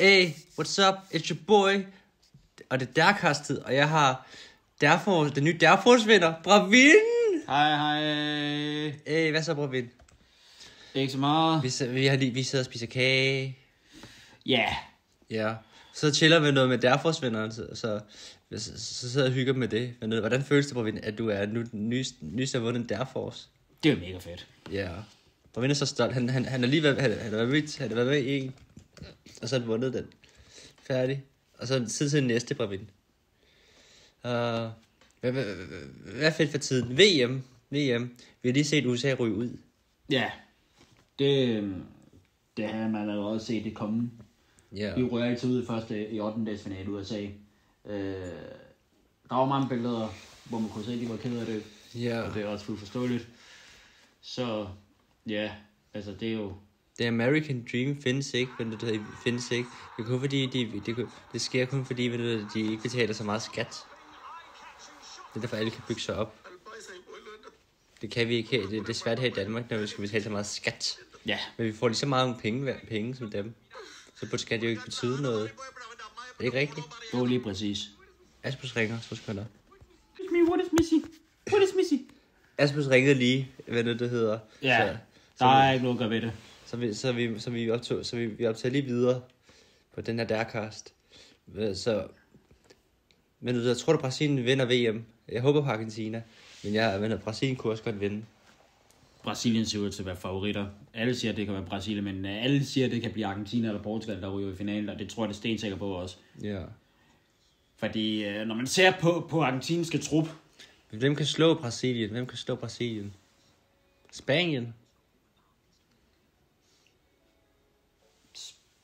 Hey, what's up? It's your boy. Og det er Derkast-tid, og jeg har derfor, den nye Derfors-vinder, Bravin. Hej, hej. Hey, hvad så, Bravin? Ikke så meget. Vi, vi, har lige, vi sidder og spiser kage. Ja. Ja. Så chiller vi noget med Derfors-vinderen, så, så, så, så sidder jeg og hygger med det. Men, hvordan føles det, Bravin, at du er nu den nyeste, nyeste har vundet Derfors? Det er mega fedt. Ja. Bravin er så stolt. Han, han, han har lige været, han, han har været med, han har været med i en, og så har han vundet den. Færdig. Og så tid til den næste, Bravin. Uh, hvad, hvad, hvad, fedt for tiden? VM. VM. Vi har lige set USA ryge ud. Ja. Det, øhm, det har man også set det komme. Ja. Vi rører altid ud først øh, i 8. dags finale USA. Øh, der var mange billeder, hvor man kunne se, at de var ked af det. Ja. Og det er også fuldt forståeligt. Så ja, altså det er jo... The American Dream findes ikke, men det findes ikke. Det er kun fordi, de, det, det sker kun fordi, ved de ikke betaler så meget skat. Det er derfor, alle kan bygge sig op. Det kan vi ikke her. Det, det er svært her i Danmark, når vi skal betale så meget skat. Ja, Men vi får lige så meget penge, penge som dem. Så burde skat jo ikke betyde noget. Er det ikke rigtigt? det var lige præcis. Asmus ringer, så skal der. Me, what is missing? What is missing? Asmus ringede lige, hvad det, det hedder. Ja, Så, der er ikke noget at gøre ved det. Så, vi, så, vi, så vi optog, så vi, vi optager lige videre på den her derkast. Så, men jeg tror, at Brasilien vinder VM. Jeg håber på Argentina. Men jeg mener, Brasilien kunne også godt vinde. Brasilien ser ud til at være favoritter. Alle siger, at det kan være Brasilien, men øh, alle siger, at det kan blive Argentina eller Portugal, der ryger i finalen, og det tror jeg, det er stensikker på også. Ja. Fordi øh, når man ser på, på argentinske trup, Men hvem kan slå Brasilien? Hvem kan slå Brasilien? Spanien?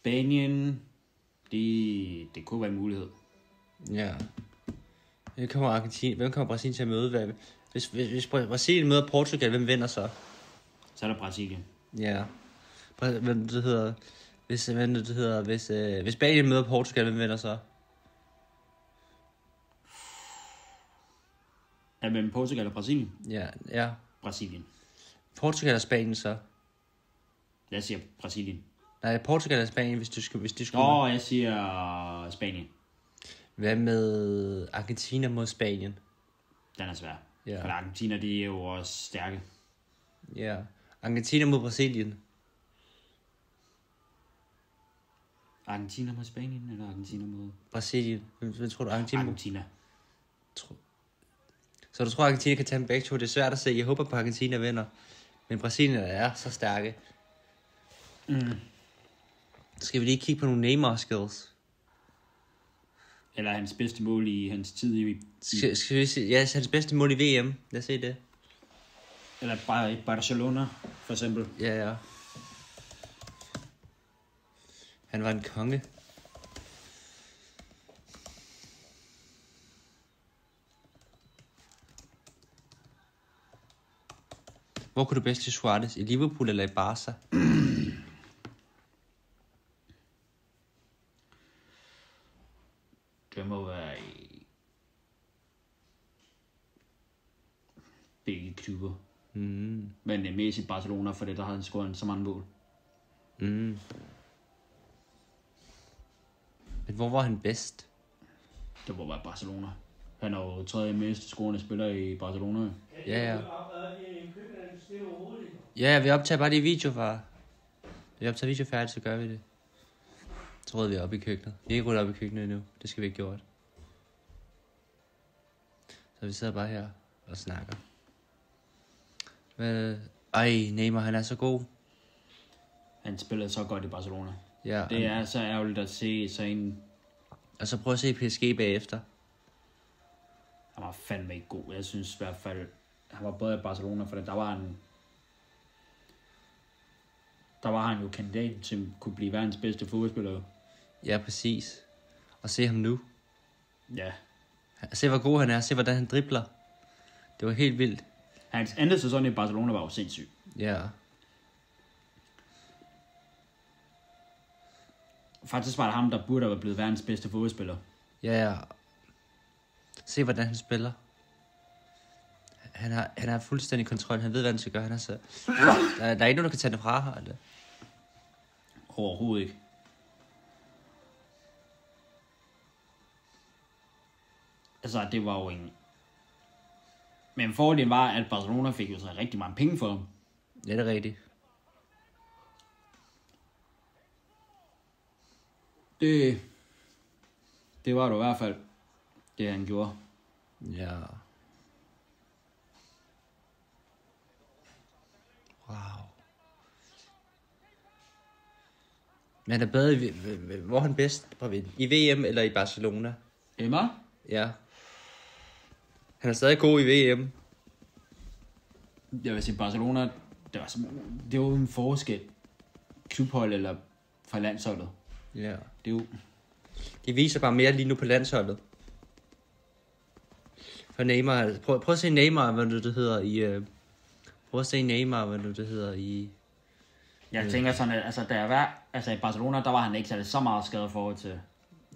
Spanien, det, det kunne være en mulighed. Ja. Hvem kommer, Argentina, hvem kommer Brasilien til at møde? Hvad, hvis, hvis, hvis Brasilien møder Portugal, hvem vinder så? Så er der Brasilien. Ja. Hvad det hedder... Hvis, hvad det hedder, hvis, øh, hvis Spanien møder Portugal, hvem vinder så? Det mellem Portugal og Brasilien? Ja, ja. Brasilien. Portugal og Spanien så? Jeg siger Brasilien. Nej, Portugal og Spanien, hvis du skulle... Hvis du skulle Åh, jeg siger Spanien. Hvad med Argentina mod Spanien? Den er svær. Ja. For Argentina, de er jo også stærke. Ja. Argentina mod Brasilien. Argentina mod Spanien, eller Argentina mod Brasilien. Hvem, tror du, Argentina? Argentina. Tro. Så du tror, Argentina kan tage dem begge to? Det er svært at se. Jeg håber på, Argentina vinder. Men Brasilien er så stærke. Mm. Skal vi lige kigge på nogle Neymar skills? Eller hans bedste mål i hans tid i... i Skal, skal vi se? Ja, hans bedste mål i VM. Lad os se det. eller bare i Barcelona, for eksempel. Ja, ja. Han var en konge. Hvor kunne du bedst til Suarez? I Liverpool eller i Barca? Må være i... Begge klubber. Mm. Men uh, mest i Barcelona, for det der havde han scoret så mange mål. Mm. Men hvor var han bedst? Det må være Barcelona. Han er jo tredje mest scorende spiller i Barcelona. Ja, ja. Ja, vi optager bare lige video, far. Vi optager video færdigt, så gør vi det. Så rydder vi op i køkkenet. Vi er ikke ryddet op i køkkenet endnu. Det skal vi ikke gjort. Så vi sidder bare her og snakker. Men, ej, Neymar, han er så god. Han spiller så godt i Barcelona. Ja, Det er så ærgerligt at se så en... Og så prøv at se PSG bagefter. Han var fandme ikke god. Jeg synes i hvert fald, han var bedre i Barcelona, for der var han... Der var han jo kandidat til at kunne blive verdens bedste fodboldspiller. Ja, præcis. Og se ham nu. Ja. Se, hvor god han er. Se, hvordan han dribler. Det var helt vildt. Hans anden sæson i Barcelona var jo sindssyg. Ja. Faktisk var det ham, der burde have blevet verdens bedste fodboldspiller. Ja, ja. Se, hvordan han spiller. Han har, han har fuldstændig kontrol. Han ved, hvad han skal gøre. Han er så... Der, der er ikke nogen, der kan tage det fra ham. Eller? Overhovedet ikke. Altså, det var jo en... Men fordelen var, at Barcelona fik jo så rigtig mange penge for ham. Ja, det er rigtigt. Det, det var det i hvert fald, det han gjorde. Ja. Wow. Men han er bedre i, hvor er han bedst på vind? I VM eller i Barcelona? Emma? Ja. Han er stadig god i VM. Jeg vil sige, Barcelona, det var, det var jo en forskel. Klubhold eller fra landsholdet. Ja. Det er jo... De viser bare mere lige nu på landsholdet. For Neymar, prøv, prøv at se Neymar, hvad det, det hedder i... Øh, prøv at se Neymar, hvad det, det hedder i... Jeg tænker sådan, at altså, da jeg var, altså, i Barcelona, der var han ikke særlig så meget skadet forhold til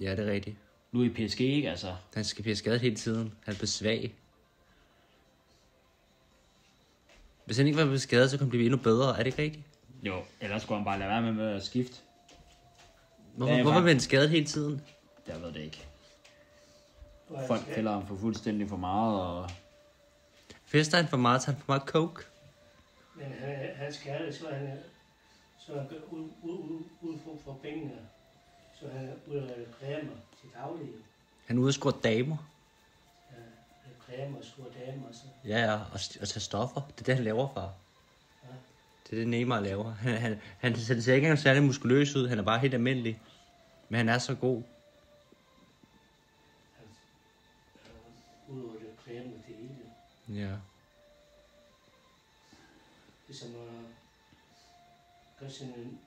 Ja, det er rigtigt. Nu i PSG, ikke? Altså, Han skal blive skadet hele tiden. Han er svag. Hvis han ikke var blevet skadet, så kunne han blive endnu bedre. Er det ikke rigtigt? jo, ellers skulle han bare lade være med, med at skifte. Hvorfor, Ja, hvorfor bliver han skadet hele tiden? Jeg ved det ikke. Folk fælder ham for fuldstændig for meget, og Fester han for meget, tager han for meget coke? Men han, han skal det, så er han, så han går ud, ud, ud, ud for, for pengene. Så han er af reklamer til daglig. Han er og score damer. Ja, reklamer, store damer. Så. Ja, ja, og, og tage stoffer. Det er det, han laver, far. Ja. Det er det, Neymar laver. Han, han, han, han ser ikke engang særlig muskuløs ud. Han er bare helt almindelig. Men han er så god. Han, han ud af reklamer til hele. Ja. Det er som uh, Christian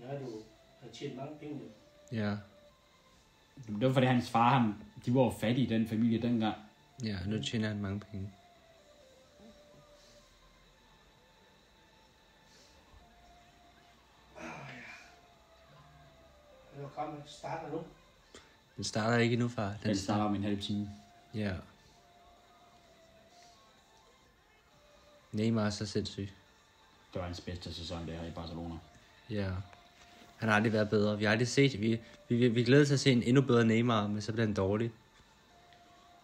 Ronaldo har tjent mange penge. Ja. det var fordi hans far, han, de var jo fattige i den familie dengang. Ja, nu tjener han mange penge. Er kommet, starter nu. Den starter ikke endnu, far. Den starter om en halv time. Ja. Neymar er så sindssyg. Det var hans bedste sæson, det her i Barcelona. Ja. Han har aldrig været bedre. Vi har aldrig set... Vi, vi, vi, vi glæder til at se en endnu bedre Neymar, men så bliver han dårlig.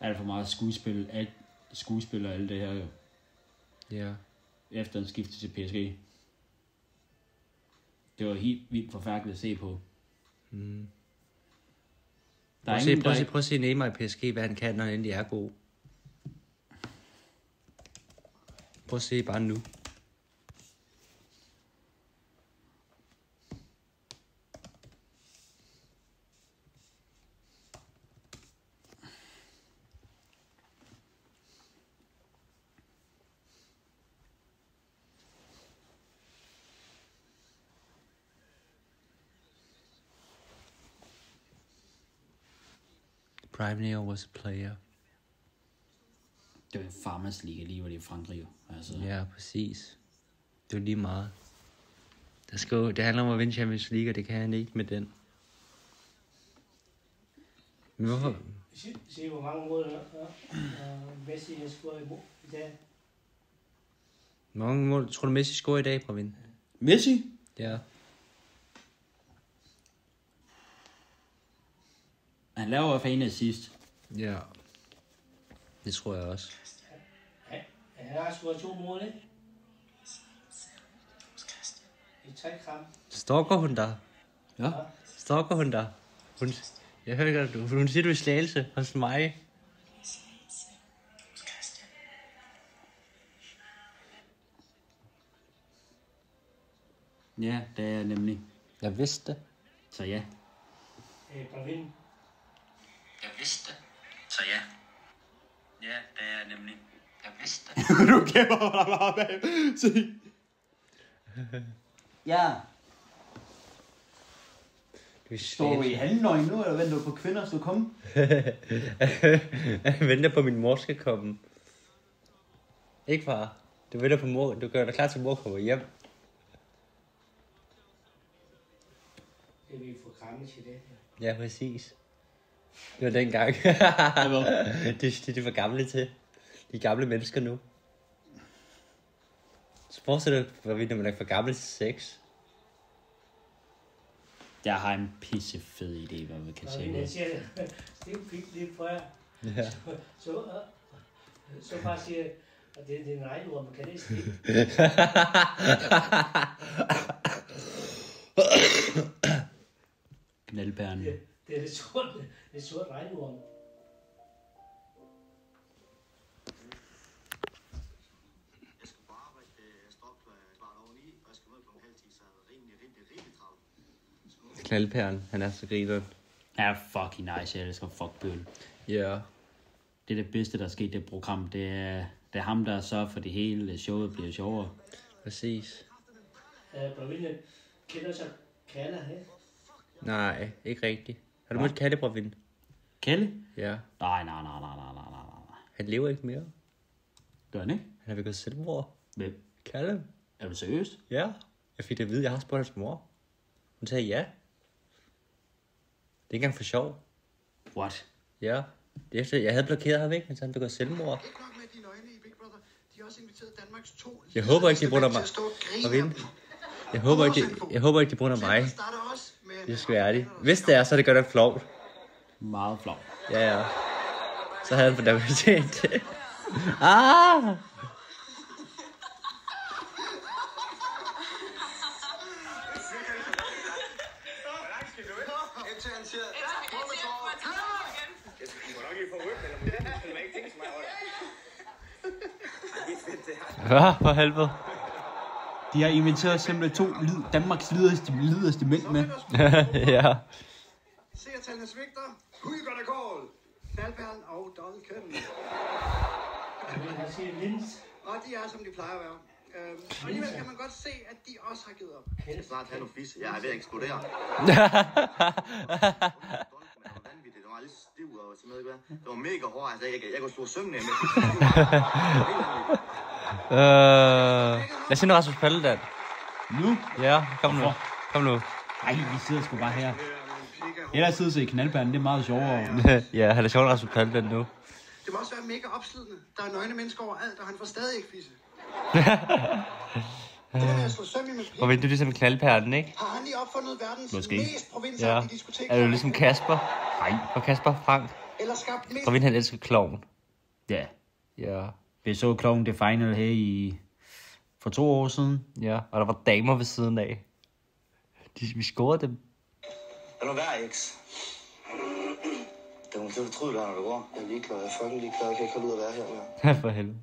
Alt for meget skuespil, alt skuespil og alt det her, jo, Ja. efter en skifte til PSG. Det var helt vildt forfærdeligt at se på. Mm. Der Prøv er se, ingen, prøv, at der, se, prøv at se Neymar i PSG, hvad han kan, når han endelig er god. Prøv at se bare nu. Prime Neo was a player. det var en farmers det er i Frankrig. Altså, Ja, præcis. Det er lige meget. Der skal jo, det handler om at vinde Champions League, og det kan han ikke med den. Men hvorfor? Se, se hvor mange mål uh, Messi har scoret i, dag. Hvor mange mål tror du Messi scorer i dag, Pravin? Messi? Ja. Han laver i hvert fald en assist. Ja. Det tror jeg også. Han, han har scoret to mål, ikke? I tre kampe. Stalker hun der? Ja. Stalker hun der? Hun, jeg hører godt, du, hun siger, du er slagelse hos mig. Ja, det er jeg nemlig. Jeg vidste det. Så ja. Øh, Jeg vidste Så ja. Ja, det er jeg nemlig. Jeg vidste du kæmper dig bare bag. Se. Ja. Du er Står du i halvnøgen nu, eller venter du på kvinder skal komme? jeg venter på, min mor skal komme. Ikke far? Du venter på mor. Du gør dig klar til, at mor kommer hjem. det er vi for gamle til det. Ja, præcis. Det var dengang. det, det, det er for gamle til. De er gamle mennesker nu. Så forestil dig, hvor vi, når man er for gammel til sex. Jeg har en pisse fed idé, hvad vi kan se. han siger, Stiv fik lidt før. Ja. Så, øh, så bare siger, at det, det er en regnorm, kan det stikke? Knaldpæren. Det, det er det sorte, det er sort regnorm. Jeg skal på arbejde, øh, så er travlt. Knaldperlen, han er så grineren. Ja, fucking nice. Jeg elsker fuckbøl. Ja. Det er det bedste, der er sket i det program. Det er, det er ham, der sørger for det hele. Showet bliver sjovere. Præcis. Øh, Bravine kender sig kalder, he? Nej, ikke rigtigt. Har du mødt Kalle Bravin? Kelle? Ja. Nej, nej, nej, nej, nej, nej, nej, nej. Han lever ikke mere. Gør han ikke? Han har begået selvmord. Hvem? Kalle? Er du seriøst? Ja. Jeg fik det at vide, jeg har spurgt hans mor. Hun sagde ja. Det er ikke engang for sjov. What? Ja. Det er efter, jeg havde blokeret ham, ikke? Han sagde, han begået selvmord. Ikke nok med dine øjne i Big Brother, de har også inviteret Danmarks to Jeg håber ikke, de bruger mig. Jeg håber ikke, de, jeg håber ikke, de bruger mig. Det skal være ærligt. Hvis det er, så er det godt nok flovt. Meget flot. Ja, ja. Så havde han for nervøsitet. ah! Indtil han siger, Ja, for helvede. De har inviteret simpelthen to lid, Danmarks liderste, liderste mænd med. ja. seertallene svigter. Who you gonna call? Knaldperlen og Lins. Og de er, som de plejer at være. Øhm, og alligevel kan man godt se, at de også har givet op. Jeg skal snart have noget fisse. Jeg er ved at eksplodere. Det var. Det lidt stiv og sådan noget. Det var mega hårdt. Altså, jeg, jeg kunne slå sømne med. Øh, lad os se noget Rasmus Paludan. Nu? Ja, kom nu. Kom nu. Nej, vi sidder sgu bare her. Ellers sidder i knaldpæren, det er meget sjovere. ja, han er sjovt Rasmus Paludan nu. Det må også være mega opslidende. Der er nøgne mennesker overalt, og han får stadig ikke fisse. det der med at slå søm i med Og penge. ved du ligesom en knaldperlen, ikke? Har han lige opfundet verdens Måske. mest Ja. provinsagtige diskotek? Er du ligesom Kasper? Nej. Og Kasper Frank. Eller skabt mest... Robin han elsker klovn. Ja. Ja. Vi så Kloven det final her i... For to år siden. Ja, og der var damer ved siden af. De, vi scorede dem. Er du værd, X? Det kommer til at fortryde dig, når du går. Jeg er ligeglad. Jeg er fucking ligeglad. Jeg kan ikke holde ud at være her mere. For helvede.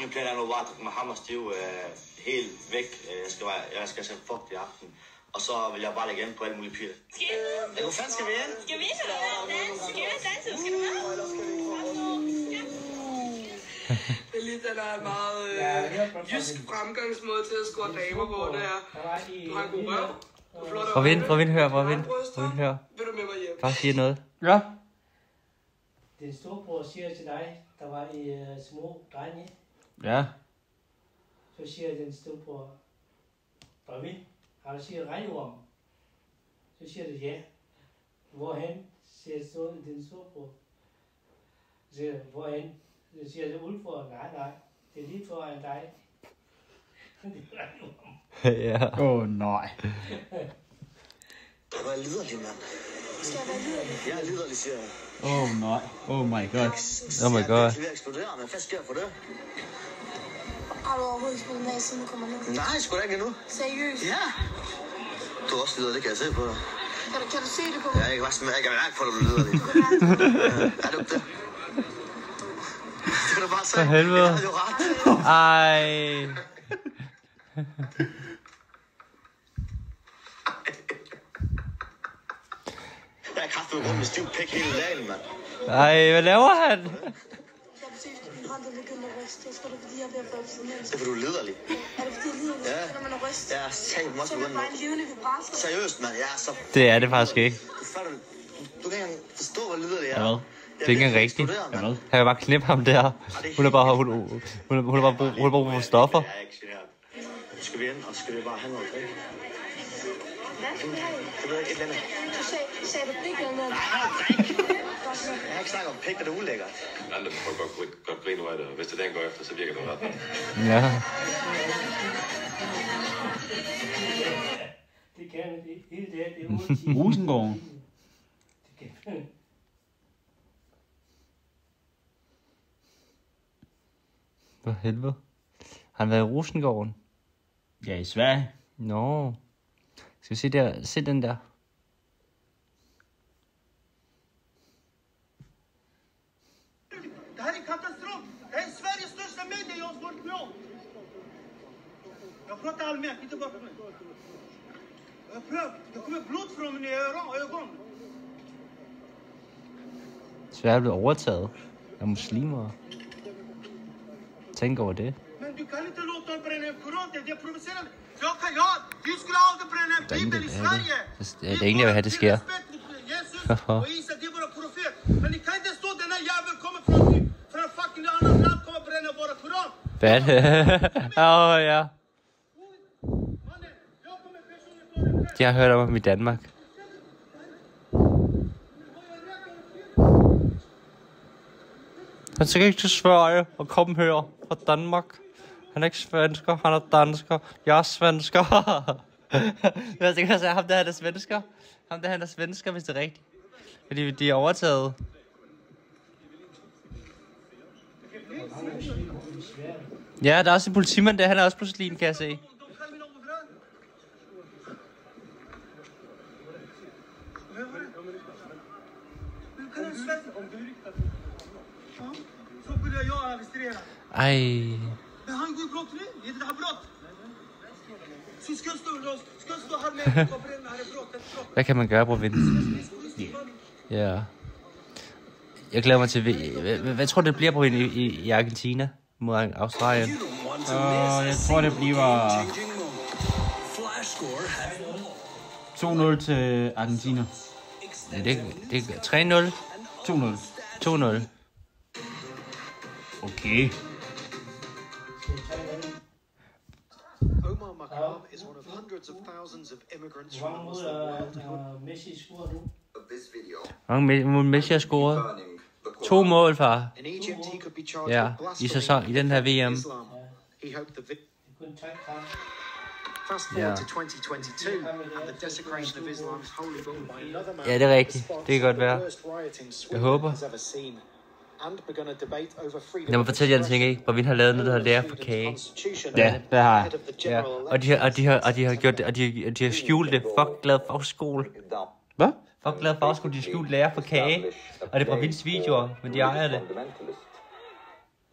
Min plan er nu bare, at med ham og Stiv øh, helt væk. Øh, Jeg skal, bare, jeg skal se fuck i aften. Og så vil jeg bare lægge ind på alle mulige piger. Ja, hvor fanden skal vi ind? Skal vi ikke have dans? Skal vi have dans? Skal du med? Det er lige den der meget øh, jysk fremgangsmåde til at score damer på, det er, du har en god røv, du er flot Prøv vind, prøv vind, hør, prøv vind. bryster, Prøv vind, hør. vil du med mig hjem? Bare sige noget. Ja. Din storebror siger til dig, der var i uh, små drenge, Ja. så siger den storebror, Bravin, har du set regnorm? Så siger du ja. Hvorhen? Siger så din storebror. Så siger jeg, hvorhen? Så siger jeg, Ulford, nej, nej, det er lige foran dig. det er regnorm. ja. Åh, oh, nej. Jeg var liderlig, mand. Skal jeg være liderlig? Jeg er liderlig, siger jeg. Oh, nej. Oh my god. Oh my god. Jeg er ved at eksplodere, men hvad sker for det? Har du overhovedet spillet med, siden du kommer ned? Nej, sgu da ikke endnu. Seriøst? Ja. Du er også liderlig, det kan jeg se på dig. Kan du, kan du se det på Ja, mig? jeg kan faktisk jeg kan mærke på, at du er mærke det. Er du ikke det? Det kan du bare se. For helvede. Jeg havde jo ret. Ej. Jeg har kraftigt rundt med stiv pæk hele dagen, mand. Ej, hvad laver han? Jeg kan se, at min hånd er begyndt at ryste. Jeg tror, det er fordi, jeg er ved at få abstinens. Det er fordi, du er liderlig. Er det fordi, jeg lider Ja. når man er ryst? Jeg er sat mig også Så er det begyndt bare en levende vibrator. Seriøst, mand. Er så... Det er det faktisk ikke. Du fatter... Du kan ikke forstå, hvor liderlig jeg er. Jeg Det er ikke engang rigtigt. Han kan bare knippe ham der. Hun er bare, hun, hun, hun er bare brug, hun er brug for stoffer. Er. Nu skal vi ind, og skal vi bare have noget at drikke. Hvad skal vi have? Det ved jeg ikke, et eller andet. Du sagde, sagde du pik eller noget? Nej, så. Jeg har ikke snakket om og det er ulækkert. Andre får godt, godt grine af det, og hvis det den går efter, så virker det ret. Ja. Det kan det hele det, det er 8 timer. Rosengården. Det For helvede. Har han været i Rosengården? Ja, i Sverige. Nå. Skal vi se der? Se den der. Allmänt, inte bara för mig. Upprörd. Det kommer blod från mina ögon. Sverige er blevet overtaget af muslimer. Tænk over det. Men du kan inte låta dem bränna en koran, det är det Der er ingen, der vil have det. Det er- det er ingen, der vil have, det sker. koran. Hvad er det? Åh, oh, ja. De har hørt om ham i Danmark. Han skal ikke til Sverige og komme her fra Danmark. Han er ikke svensker, han er dansker. Jeg er svensker. Jeg tænker sige, ham der han er svensker. Ham der han er svensker, hvis det er rigtigt. Fordi de er overtaget. Ja, der er også en politimand der, han er også muslim, kan jeg se. Kan. Ja, Ej. Men han går brott nu. Är det här brott? Så ska jag stå, ska jag stå här med och bränna? Här är brott, ett brott. Hvad kan man gøre, provins? Ja. Jeg glæder mig til... Hvad, hvad, hvad tror du, det bliver på i, i, i Argentina mod Australien? Og jeg tror, det bliver 2-0 til Argentina. Ja, det, det er 3-0, 2-0. 2-0. Okay. Omar Makram is one of hundreds of thousands of immigrants from mange Muslim world scoret nu? Hvor mange mål Messi har scoret? To mål, far. In Egypt, he could be charged Ja, i, sæson, i den her VM. He hoped the fast forward to 2022 and the desecration of Islam's holy book by another man Ja, det er rigtigt. Det kan godt the være. Jeg håber. Lad mig fortælle jer en ting, ikke? Hvor vi har lavet noget, der hedder lærer for kage. constitution Ja, det har jeg. Ja, general og de har, og de har, og de har gjort det, og de, og de har skjult det. Fuck glad fagskole. Hvad? Fuck glad fagskole, de har skjult lærer for kage. Og det er provins videoer, men de ejer det.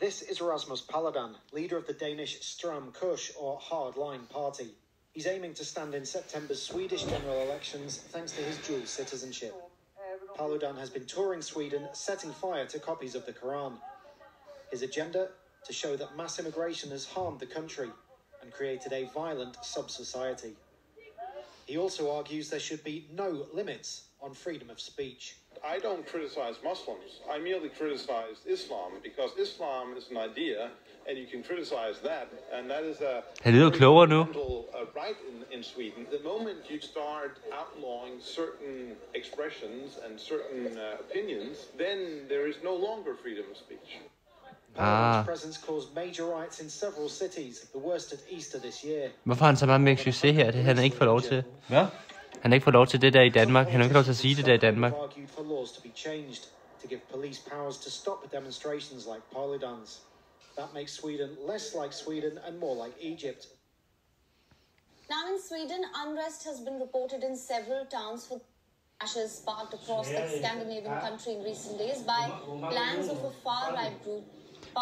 This is Rasmus Paludan, leader of the Danish Stram Kush or Hardline Party. He's aiming to stand in September's Swedish general elections thanks to his dual citizenship. Paludan has been touring Sweden, setting fire to copies of the Quran. His agenda to show that mass immigration has harmed the country and created a violent sub society. He also argues there should be no limits on freedom of speech. I don't criticize Muslims. I merely criticize Islam because Islam is an idea, and you can criticize that, and that is a Han lyder klogere nu. fundamental uh, right in, in Sweden. The moment you start outlawing certain expressions and certain uh, opinions, then there is no longer freedom of speech. Paludan's Ah. presence caused major riots in several cities, the worst at Easter this year. Hvorfor har han så meget mere succes her? Det han ikke fået lov til. Hvad? Han har ikke fået lov til det der i Danmark. Han har ikke lov til at sige det der i Danmark. Have argued for laws to be changed to give police powers to stop demonstrations like Paludan's. That makes Sweden less like Sweden and more like Egypt. Now in Sweden, unrest has been reported in several towns for clashes sparked across the Scandinavian country in recent days by plans of a far-right group.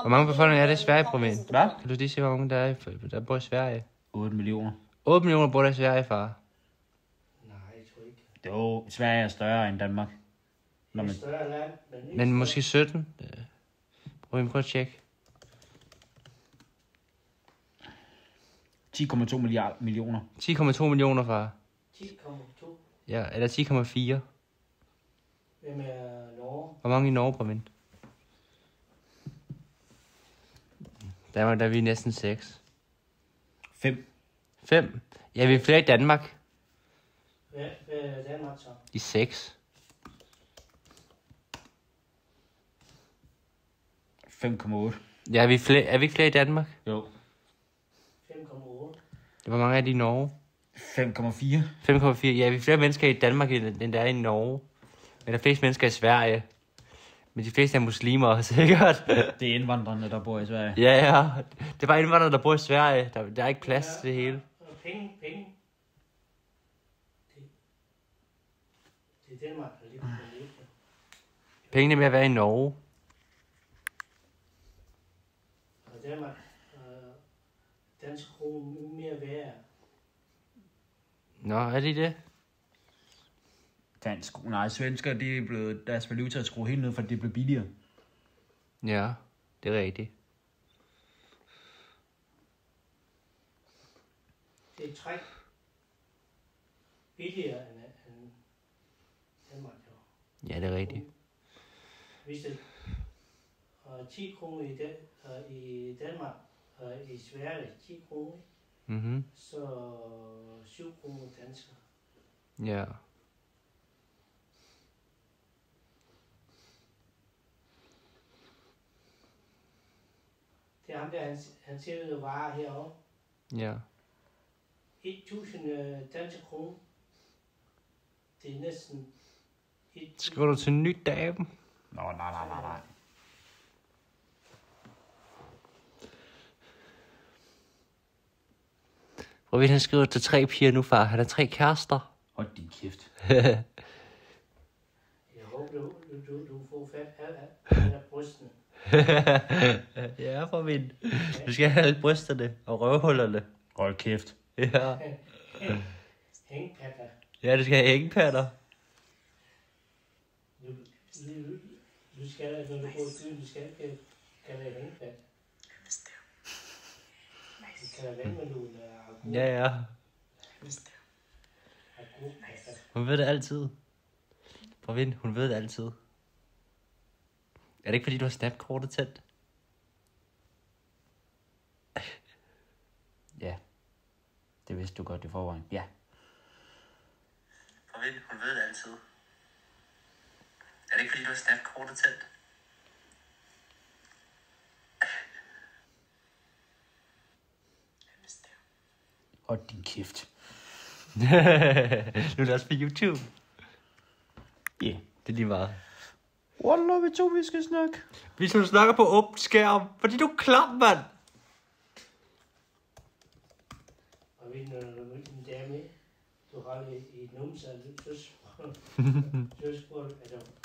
Hvor mange befolkninger er det i Sverige, provins? Hvad? Kan du lige se, hvor mange der, er, der bor i Sverige? 8 millioner. 8 millioner bor der i Sverige, far. Nej, jeg tror ikke. Det er jo, Sverige er større end Danmark. Når Det er man, et større land, men Men måske 17. Øh, Prøv lige at tjekke. 10,2 milliarder millioner. 10,2 millioner, far. 10,2. Ja, eller 10,4. Hvem er Norge? Hvor mange i Norge, provins? Danmark, der er vi næsten 6. 5. 5. Ja, vi er flere i Danmark. Hvad, hvad er Danmark så? I 6. 5,8. Ja, er vi, flere, er vi ikke flere i Danmark? Jo. 5,8. Hvor mange er de i Norge? 5,4. 5,4. Ja, vi er flere mennesker i Danmark, end der er i Norge. Men der er flest mennesker i Sverige. Men de fleste er muslimer, sikkert. Det er indvandrerne, der bor i Sverige. ja, ja. Det er bare indvandrere, der bor i Sverige. Der, der er ikke plads til det hele. Og penge, penge. Det er Danmark, der ligger på det. Pengene med at være i Norge. Og Danmark, øh, dansk krone mere værd. Nå, er det det? Dansk. Nej, svensker, de er blevet deres valuta at skrue helt ned, for det blev billigere. Ja, det er rigtigt. Det er træk billigere end. Ja, det er rigtigt. Hvis og 10 kroner i, Dan, uh, i Danmark, og i Sverige 10 kroner, Mhm. så 7 kroner dansker. Ja. Det er ham der, han, han sælger varer herovre. Ja. 1000 øh, danske kroner. Det er næsten... Skriver du til en ny dame? Nå, nej, nej, nej, nej. Hvor vil han skrive til tre piger nu, far? Han har tre kærester. Hold din kæft. Jeg håber, du, du, du, får fat af, af, brystene. ja, for min. Du skal have alle brysterne og røvhullerne. Hold kæft. Ja. Hængpatter. Ja, du skal have hængpatter. Du, du, skal, når du går byen, du skal ikke kalde det hængpat. Du kan vandmelon og agurk. Ja, ja. Hun ved det altid. Pravin, hun ved det altid. Er det ikke fordi, du har snapkortet tændt? Ja. Det vidste du godt i forvejen. Ja. Pravin, hun ved det altid. Er det ikke fordi, du har snapkortet tændt? Hold din kæft. nu er det også på YouTube. Ja. Yeah. Det er lige meget. Wallah, vi to, vi skal snakke. Hvis du snakker på åbent skærm, fordi du er klam, mand. Og ved, når du er en dame, du har i, i et numse, så, så, så spurgte du,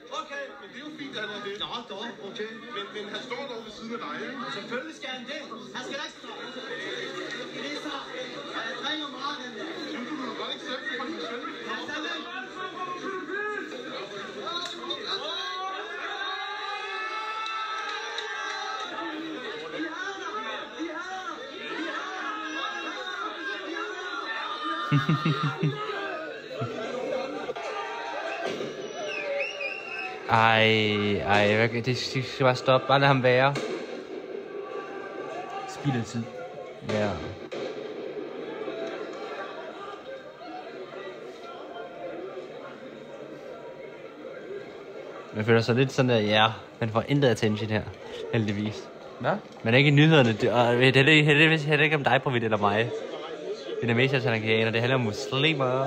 Okay. Men det er jo fint, at han er det. Nå, dog. Okay. Men, men han står dog ved siden af dig, ikke? Selvfølgelig skal han det. Han skal da ikke stå. Det er så. Jeg drikker meget, den der. Synes du, du er godt eksempel på din søn? Ja, selvfølgelig. Ej, ej, det, det skal bare stoppe. Bare lad ham være. Spild af tid. Ja. Man føler sig lidt sådan, at ja, man får intet attention her, heldigvis. Hvad? Men ikke i nyhederne. Det, og det, det, det, det, handler ikke om dig, Provid, eller mig. Det er mest af det handler om muslimer.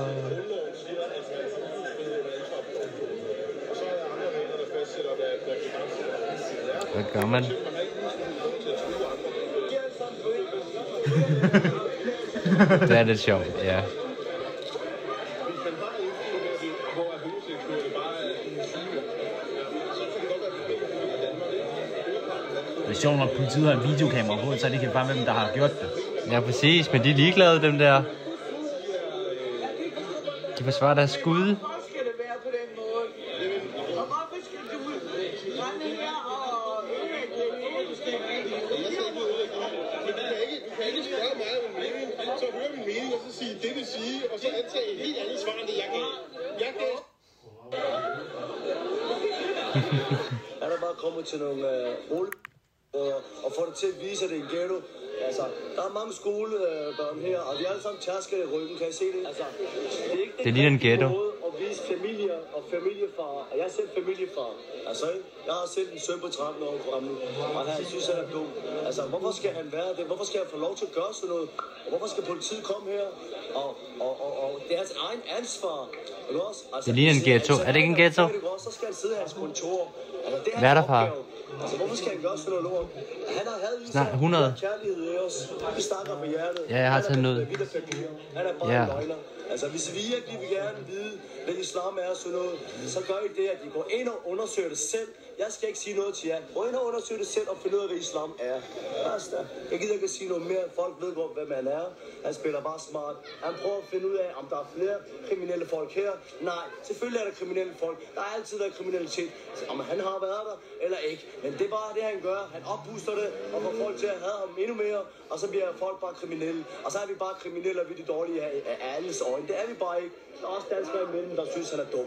Gør man? det er lidt sjovt, ja. Det er sjovt, når politiet har en videokamera på, så de kan fange, hvem der har gjort det. Ja, præcis, men de er ligeglade, dem der. De forsvarer deres skud. Hvorfor skal det være på den måde? Og hvorfor skal du rende her og ødelægge det hele? Du skal ikke Jeg sagde ikke noget Men du kan ikke, du kan ikke spørge mig om min mening, så høre min mening, og så sige det vil sige, og så antage et helt andet svar, end det jeg gav. Jeg gav Han er bare kommet til nogle øh, bolig og, og får det til at vise, at det er en ghetto. Altså, der er mange skolebørn her, og de er alle sammen tærsket i ryggen, kan I se det? Altså, det er ikke Det ligner en ghetto. måde vise familier og familiefar. Og Jeg er selv familiefar. Altså, jeg har selv en søn på 13 år gammel, og han synes, han er dum. Altså, hvorfor skal han være det? Hvorfor skal han få lov til at gøre sådan noget? Og hvorfor skal politiet komme her? Og, og, og, og det er hans egen ansvar. Også? Altså, Det ligner en ghetto. Er det ikke en ghetto? Så skal han sidde i hans kontor. Altså, det er Hvad er der, far? Altså, hvorfor skal han gøre sådan noget lort? Han har sig. Snart 100. Han har kærlighed i os. Vi snakker på hjertet. Ja, jeg har taget med noget. Han er bare Ja. en løgner. Altså, hvis vi virkelig vil gerne vide, hvad islam er og sådan noget, så gør I det, at I går ind og undersøger det selv. Jeg skal ikke sige noget til jer. Gå ind og undersøg det selv og find ud af, hvad islam er. Basta. Jeg gider ikke at sige noget mere. Folk ved godt, hvad man er. Han spiller bare smart. Han prøver at finde ud af, om der er flere kriminelle folk her. Nej, selvfølgelig er der kriminelle folk. Der har altid været kriminalitet. Om han har været der eller ikke. Men det er bare det, han gør. Han oppuster det og får folk til at have ham endnu mere. Og så bliver folk bare kriminelle. Og så er vi bare kriminelle, og vi er de dårlige af, af alles øjne. Det er vi bare ikke. Der er også danskere imellem, der synes, han er dum.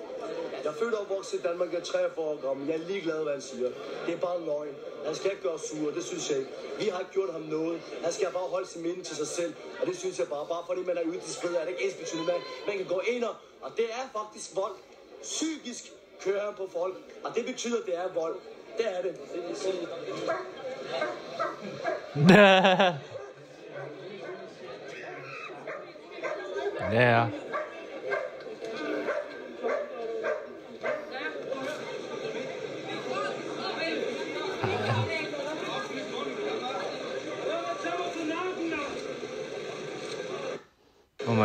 Jeg er født og opvokset i Danmark, jeg er 43 år gammel. Jeg er ligeglad, hvad han siger. Det er bare løgn. Han skal ikke gøre sur, det synes jeg ikke. Vi har ikke gjort ham noget. Han skal bare holde sin minde til sig selv. Og det synes jeg bare. Bare fordi man er ude til spil, er det ikke ens betydende med. Man kan gå ind og, og det er faktisk vold. Psykisk kører han på folk. Og det betyder, at det er vold. Det er det. Det ja.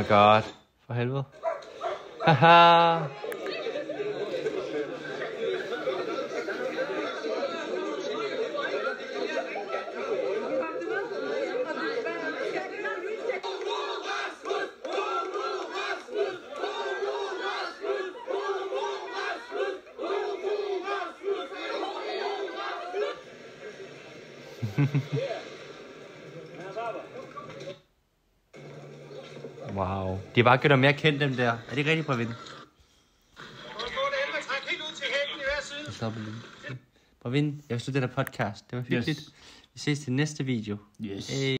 My god. For helvede. Haha. wow. De har bare dig mere kendt, dem der. Er det ikke rigtigt, Pravin? Pravin, jeg vil slutte den her podcast. Det var hyggeligt. Vi ses til næste video. Yes. Hey.